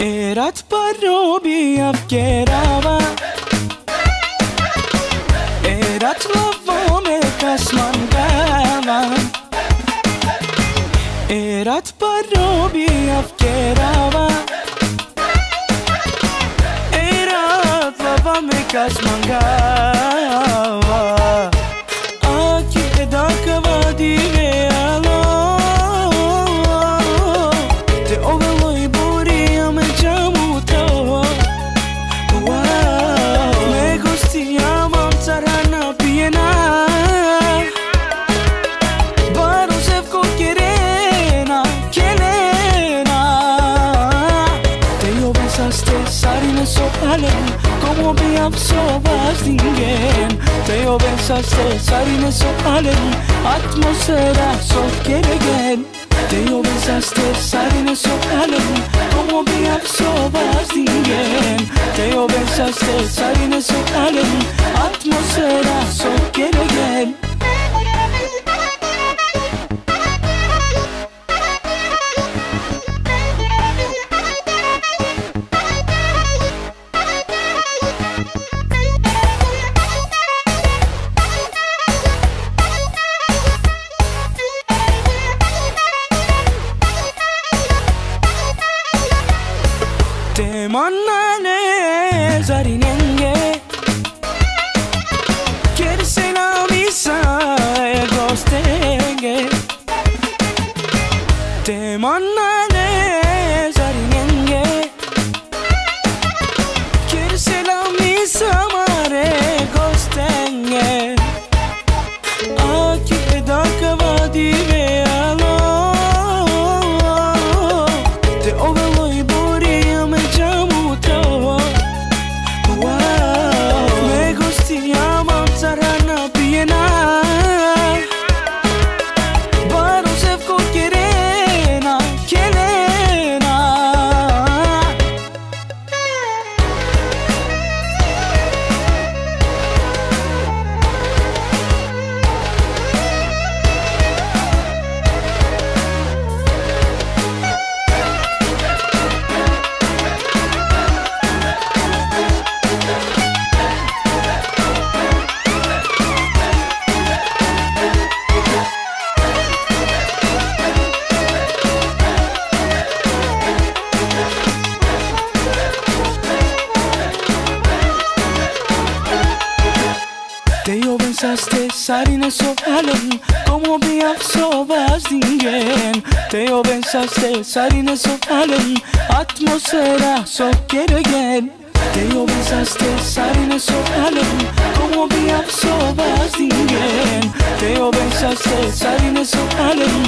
Erat parro biafkerava Erat lavo me kasmangava Erat parro biafkerava Erat lavo me kasmangava Como biam so vazingen Te jo besaste sarine so alen Atmosfera so geregen Te jo besaste sarine so alen Como biam so vazingen Te jo besaste sarine so alen Atmosfera so Te mannane zarinenge Te io pensaste sarine sovalım Como bir yap sovaz dingen Te io pensaste sarine sovalım Atmosfera sok geri gel Te io pensaste sarine sovalım Como bir yap sovaz dingen Te io pensaste sarine sovalım